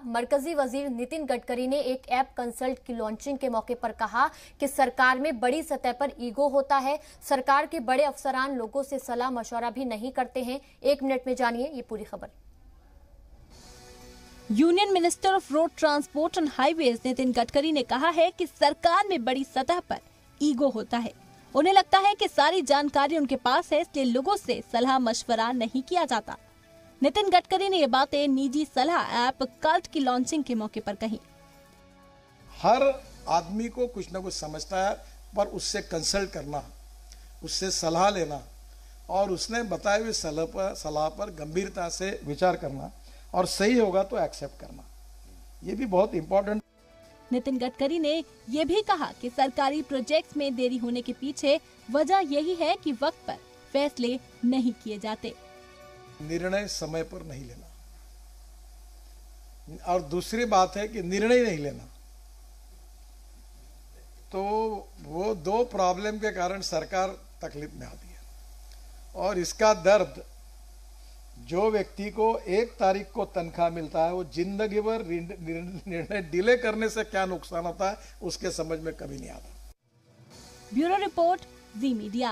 मरकजी वज़ीर नितिन गडकरी ने एक ऐप कंसल्ट की लॉन्चिंग के मौके पर कहा कि सरकार में बड़ी सतह पर ईगो होता है। सरकार के बड़े अफसरान लोगों से सलाह मशवरा भी नहीं करते हैं। एक मिनट में जानिए ये पूरी खबर। Union minister of road transport and highways Nitin Gadkari ने कहा है कि सरकार में बड़ी सतह पर ईगो होता है। उन्हें लगता है कि सारी जानकारी उनके पास है, इसलिए लोगों से सलाह मशवरा नहीं किया जाता। नितिन गडकरी ने ये बातें निजी सलाह ऐप कल्ट की लॉन्चिंग के मौके पर कही। हर आदमी को कुछ ना कुछ समझता है पर उससे कंसल्ट करना उससे सलाह लेना और उसने बताए हुए सलाह पर सलाह पर गंभीरता से विचार करना और सही होगा तो एक्सेप्ट करना। ये भी बहुत इम्पोर्टेंट नितिन गडकरी ने ये भी कहा कि सरकारी प्रोजेक्ट्स में देरी होने के पीछे वजह यही है कि वक्त पर फैसले नहीं किए जाते। निर्णय समय पर नहीं लेना। और दूसरी बात है कि निर्णय नहीं लेना। तो वो दो प्रॉब्लम के कारण सरकार तकलीफ़ में आती है। और इसका दर्द जो व्यक्ति को एक तारीख को तनख्वाह मिलता है, वो ज़िंदगी भर निर्णय डिले करने से क्या नुकसान होता है, उसके समझ में कभी नहीं आता। Bureau report, Zee media.